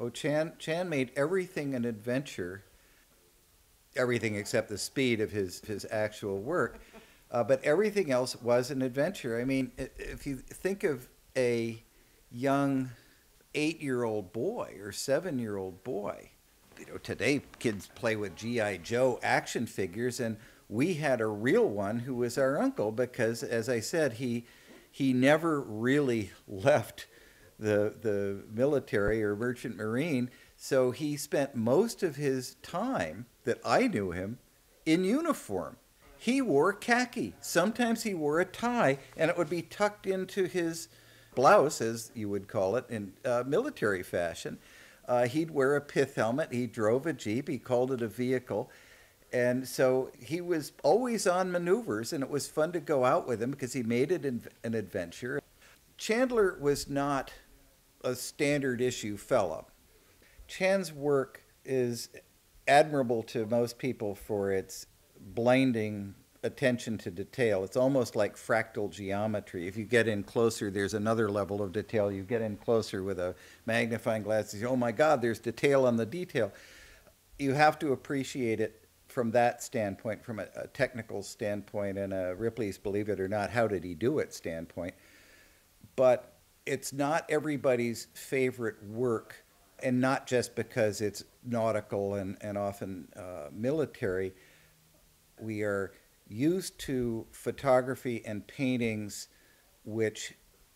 Oh, Chan Chan made everything an adventure. Everything except the speed of his his actual work, uh, but everything else was an adventure. I mean, if you think of a young eight-year-old boy or seven-year-old boy, you know, today kids play with GI Joe action figures, and we had a real one who was our uncle because, as I said, he he never really left the the military or merchant marine. So he spent most of his time that I knew him in uniform. He wore khaki. Sometimes he wore a tie, and it would be tucked into his blouse, as you would call it, in uh, military fashion. Uh, he'd wear a pith helmet. He drove a jeep. He called it a vehicle. And so he was always on maneuvers, and it was fun to go out with him because he made it an adventure. Chandler was not a standard issue fellow. Chan's work is admirable to most people for its blinding attention to detail. It's almost like fractal geometry. If you get in closer, there's another level of detail. You get in closer with a magnifying glass, you say, oh my God, there's detail on the detail. You have to appreciate it from that standpoint, from a, a technical standpoint, and a Ripley's believe it or not, how did he do it standpoint. But it's not everybody's favorite work, and not just because it's nautical and, and often uh, military. We are used to photography and paintings which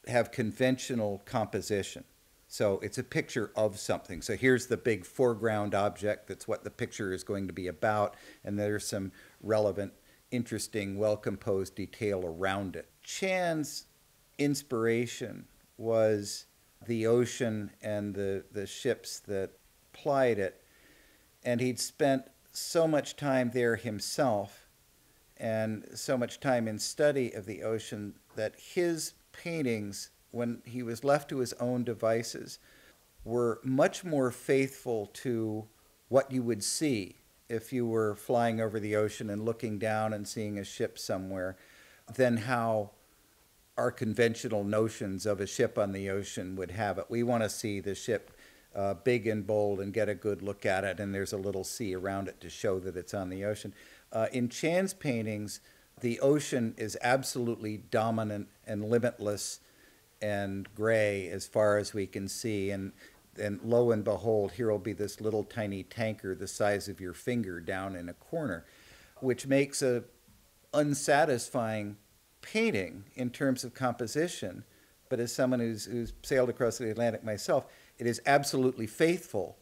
have conventional composition. So it's a picture of something. So here's the big foreground object. That's what the picture is going to be about. And there's some relevant, interesting, well composed detail around it. Chan's inspiration was the ocean and the, the ships that plied it. And he'd spent so much time there himself and so much time in study of the ocean that his paintings, when he was left to his own devices, were much more faithful to what you would see if you were flying over the ocean and looking down and seeing a ship somewhere than how our conventional notions of a ship on the ocean would have it. We want to see the ship uh, big and bold and get a good look at it, and there's a little sea around it to show that it's on the ocean. Uh, in Chan's paintings, the ocean is absolutely dominant and limitless and gray as far as we can see. And, and lo and behold, here will be this little tiny tanker the size of your finger down in a corner, which makes a unsatisfying painting in terms of composition, but as someone who's, who's sailed across the Atlantic myself, it is absolutely faithful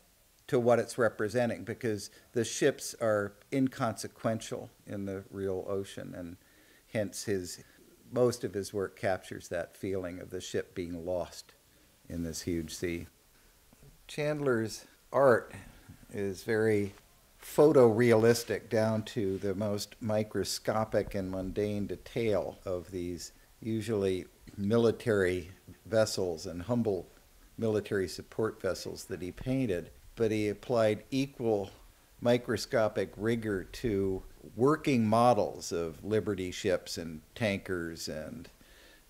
to what it's representing because the ships are inconsequential in the real ocean, and hence his most of his work captures that feeling of the ship being lost in this huge sea. Chandler's art is very photorealistic down to the most microscopic and mundane detail of these usually military vessels and humble military support vessels that he painted, but he applied equal microscopic rigor to working models of Liberty ships and tankers and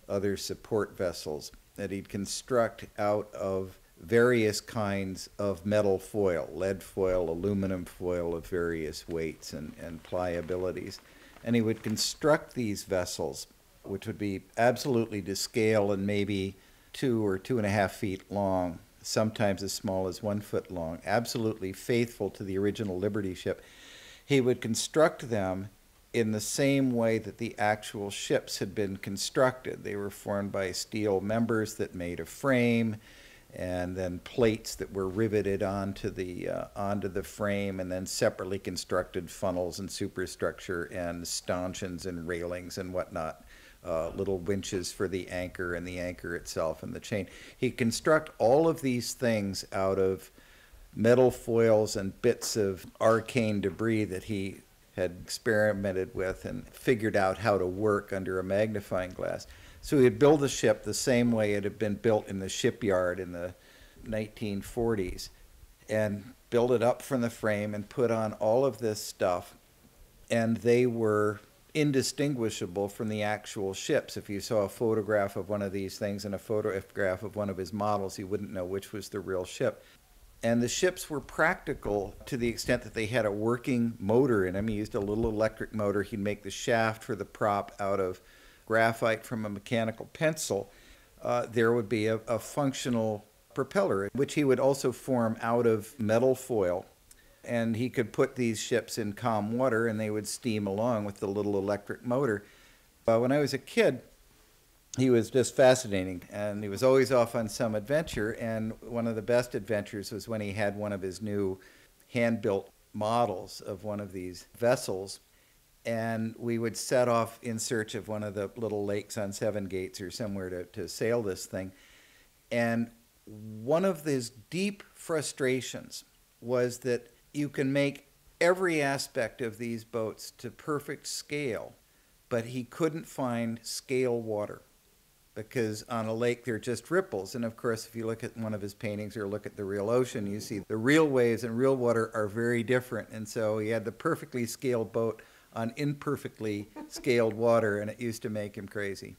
other support vessels that he'd construct out of various kinds of metal foil, lead foil, aluminum foil of various weights and, and pliabilities. And he would construct these vessels, which would be absolutely to scale and maybe two or two and a half feet long, sometimes as small as one foot long, absolutely faithful to the original Liberty ship. He would construct them in the same way that the actual ships had been constructed. They were formed by steel members that made a frame and then plates that were riveted onto the uh, onto the frame, and then separately constructed funnels and superstructure and stanchions and railings and whatnot. Uh, little winches for the anchor and the anchor itself and the chain. He construct all of these things out of metal foils and bits of arcane debris that he had experimented with and figured out how to work under a magnifying glass. So he'd build a ship the same way it had been built in the shipyard in the 1940s and build it up from the frame and put on all of this stuff. And they were indistinguishable from the actual ships. If you saw a photograph of one of these things and a photograph of one of his models, you wouldn't know which was the real ship. And the ships were practical to the extent that they had a working motor in them. He used a little electric motor. He'd make the shaft for the prop out of graphite from a mechanical pencil. Uh, there would be a, a functional propeller, which he would also form out of metal foil. And he could put these ships in calm water and they would steam along with the little electric motor. Uh, when I was a kid, he was just fascinating and he was always off on some adventure and one of the best adventures was when he had one of his new hand built models of one of these vessels and we would set off in search of one of the little lakes on Seven Gates or somewhere to, to sail this thing and one of his deep frustrations was that you can make every aspect of these boats to perfect scale but he couldn't find scale water because on a lake they're just ripples. And of course, if you look at one of his paintings or look at the real ocean, you see the real waves and real water are very different. And so he had the perfectly scaled boat on imperfectly scaled water, and it used to make him crazy.